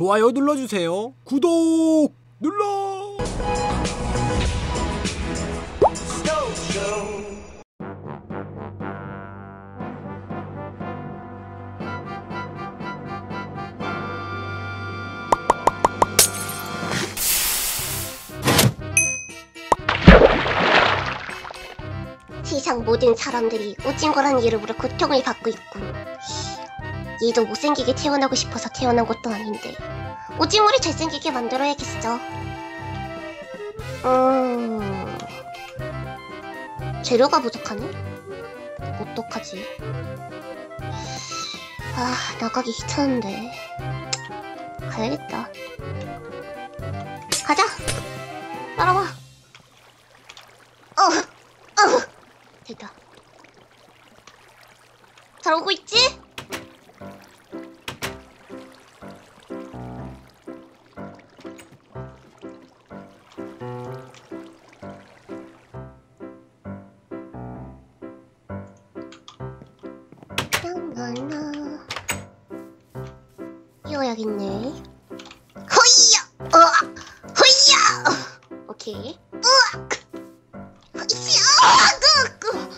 좋아요 눌러주세요. 구독 눌러. 세상 모든 사람들이 오징어라는 이름으로 고통을 받고 있군. 얘도 못생기게 태어나고 싶어서 태어난 것도 아닌데 오징어를 잘생기게 만들어야겠어. 음... 재료가 부족하네? 어떡하지? 아, 나가기 귀찮은데. 가야겠다. 가자! 따라와! 어! 어! 됐다. 잘 오고 있지? 나나나 이어야겠네. 허이야! 어! 허이야! 오케이. 으악! 허이야! 으악! 으악!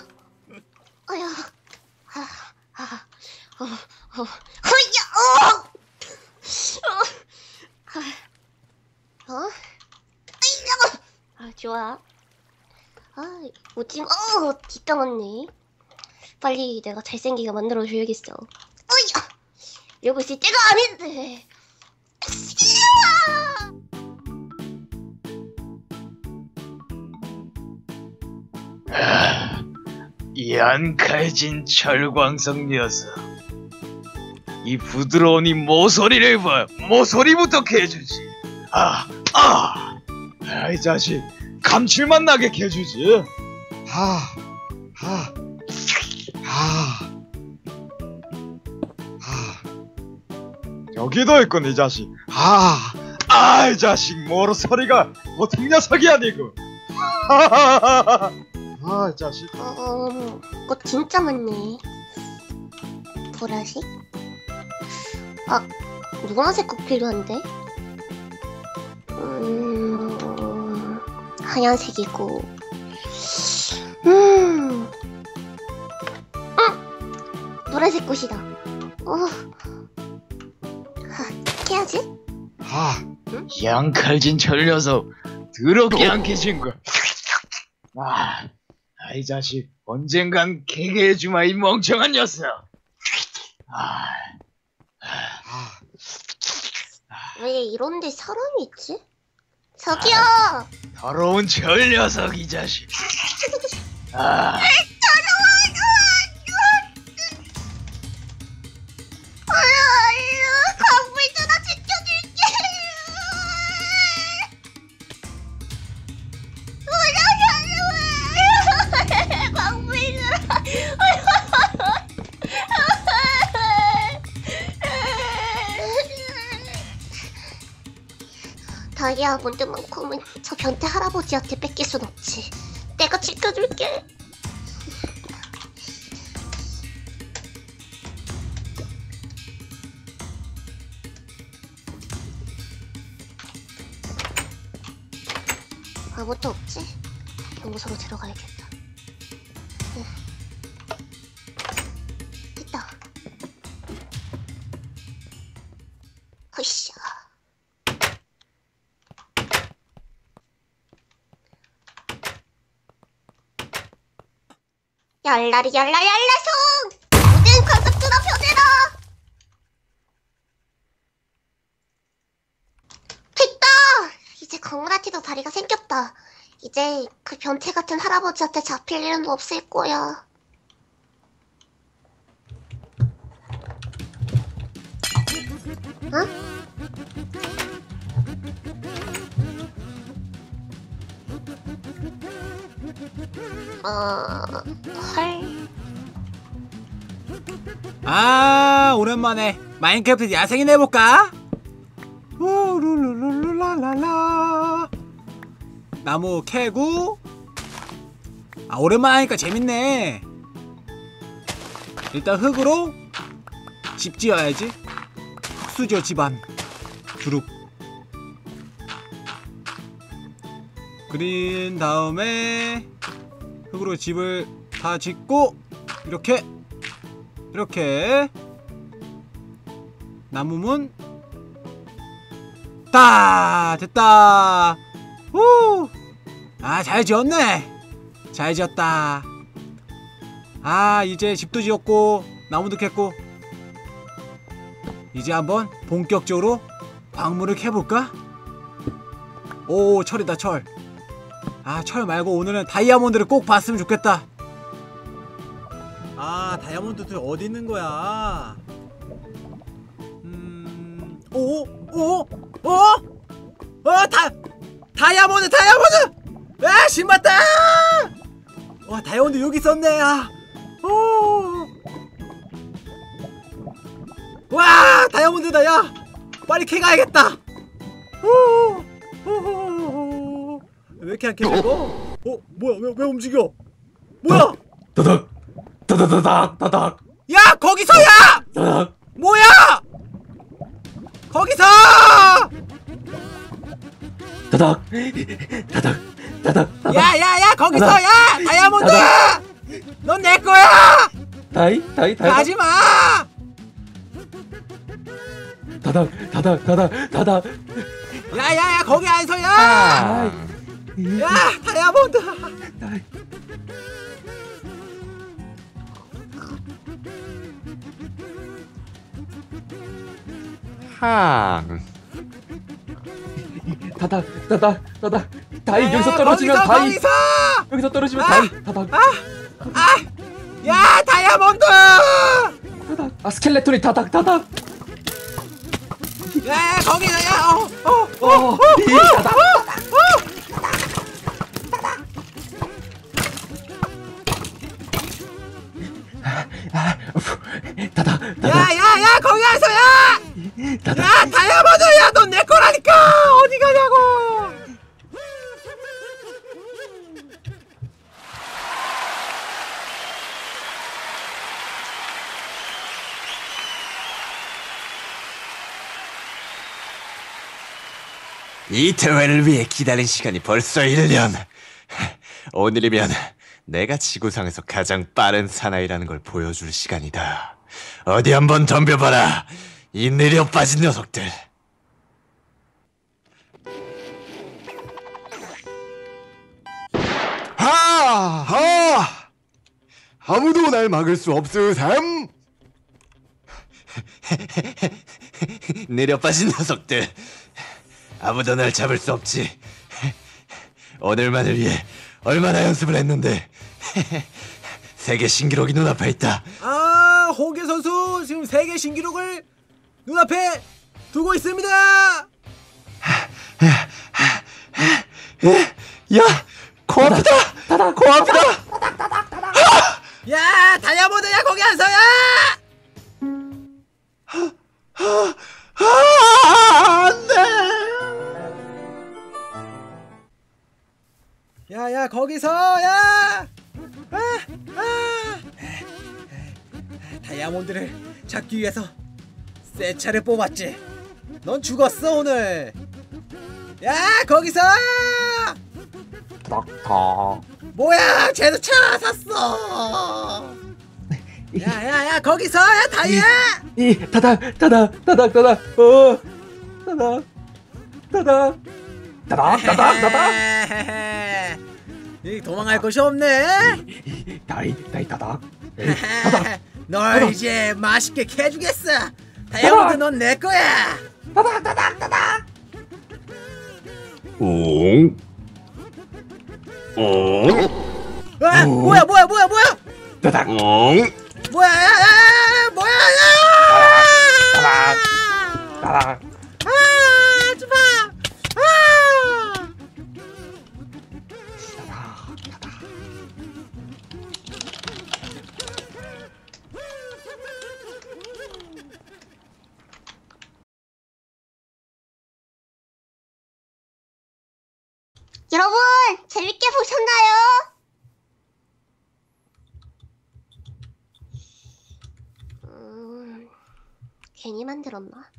어휴, 아, 아, 어, 어, 허이야, 어, 어, 아, 좋아. 아, 오징어, 어, 뒷담았네. 빨리 내가 잘생기게 만들어줘야겠어. 어이야, 이러고 있을 때가 아닌데. 이 안칼진 철광석 녀석. 이 부드러운 이 모서리를 봐. 모서리부터 개주지. 아, 아. 아이 자식. 감칠맛 나게 개주지. 아, 아, 아, 아. 여기도 있군 이 자식. 아, 아, 이 자식 모서리가 보통 녀석이 아니고. 아, 이 자식. 어, 꽃 진짜 많네. 보라색? 아, 노란색 꼭 필요한데? 음, 하얀색이고. 음, 음, 노란색 꽃이다. 어, 아, 해야지? 아, 양칼진 철 녀석 더럽게 안 캐진 거. 아, 아이 자식 언젠간 개게 해주마 이 멍청한 녀석. 아, 아, 왜 이런데 사람이 있지? 저기요! 더러운 철 녀석 이 자식. 아, 다이아몬드만큼은 저 변태 할아버지한테 뺏길 순 없지. 내가 지켜줄게. 아무것도 없지? 연구소로 들어가야겠다. 얄라리 얄라 얄라송! 모든 관습들아 변해라! 됐다! 이제 강물한테도 다리가 생겼다. 이제 그 변태 같은 할아버지한테 잡힐 일은 없을 거야. 어? 어, 헐. 아 오랜만에 마인크래프트 야생이나 해볼까? 우룰룰룰랄랄라 나무 캐고. 아 오랜만에 하니까 재밌네. 일단 흙으로 집 지어야지. 흙수저 집안. 주룩. 그린 다음에 흙으로 집을 다 짓고 이렇게 이렇게 나무문 다 됐다. 우 아 잘 지었네. 잘 지었다. 아 이제 집도 지었고 나무도 캤고. 이제 한번 본격적으로 광물을 캐볼까? 오 철이다 철. 아 철 말고 오늘은 다이아몬드를 꼭 봤으면 좋겠다. 아 다이아몬드들 어디 있는 거야? 음, 오, 오, 오, 어, 다, 다이아몬드, 다이아몬드. 아, 신봤다. 와, 다이아몬드 여기 있었네. 아, 오. 와 다이아몬드다 야 빨리 캐가야겠다 오, 오. 왜 이렇게 안 캐져 이거? 어 뭐야? 왜, 왜 움직여? 뭐야? 다닥 다다다닥 다닥. 야 거기서 야! 다닥. 뭐야? 거기서! 다닥 다닥 다닥 다닥. 야 야 야 거기서 나다. 야 다이아몬드! 넌 내 거야! 다이 다이 다이. 가지 마! 다닥 다닥 다닥 다닥. 야야야 거기 안 서 야 아이 야 다이아몬드. 다이 항. 다닥 다닥 다닥 다이 야, 여기서 떨어지면 거기서, 다이. 거기서. 여기서 떨어지면 아! 다이 다닥 야 다이아몬드. 다닥 아 스켈레톤이 다닥 다닥 야 거기서 야어어 어 이, 다닥 우프, 다닥 다닥 야야 야 거기 안 서야! 다닥 야 다이아몬드 야! 넌 내 거라니까! 어디 가냐고! 이 대회를 위해 기다린 시간이 벌써 1년. 오늘이면 내가 지구상에서 가장 빠른 사나이라는 걸 보여줄 시간이다. 어디 한번 덤벼봐라. 이 느려 빠진 녀석들. 하! 하! 아무도 날 막을 수 없으삼. 느려 빠진 녀석들. 아무도 날 잡을 수 없지. 오늘만을 위해 얼마나 연습을 했는데 세계 신기록이 눈앞에 있다. 아 호계 선수 지금 세계 신기록을 눈앞에 두고 있습니다 야, 코앞이다. 다닥 코앞이다. 야 다이아몬드야 거기 안 서야 아, 안돼. 야야 거기서 야 아, 아. 다이아몬드를 잡기 위해서 새 차를 뽑았지. 넌 죽었어 오늘. 야 거기서! 다 뭐야 쟤도 차 샀어! 야야야 거기서 야 다이아! 이 다닥 다닥 다닥 다닥. 어 다닥 다닥. 다닥 다닥 다닥. 이 도망갈 곳이 없네. 다이 다이 다닥. 다닥 널 다닥. 이제 맛있게 캐주겠어 다이아몬드 넌 내 거야 다닥 다닥 다닥 옹. 옹. 아, 뭐야 뭐야 뭐야 뭐야 다닥 옹. 뭐야 야, 야, 야, 뭐야 여러분, 재밌게 보셨나요? 음, 괜히 만들었나?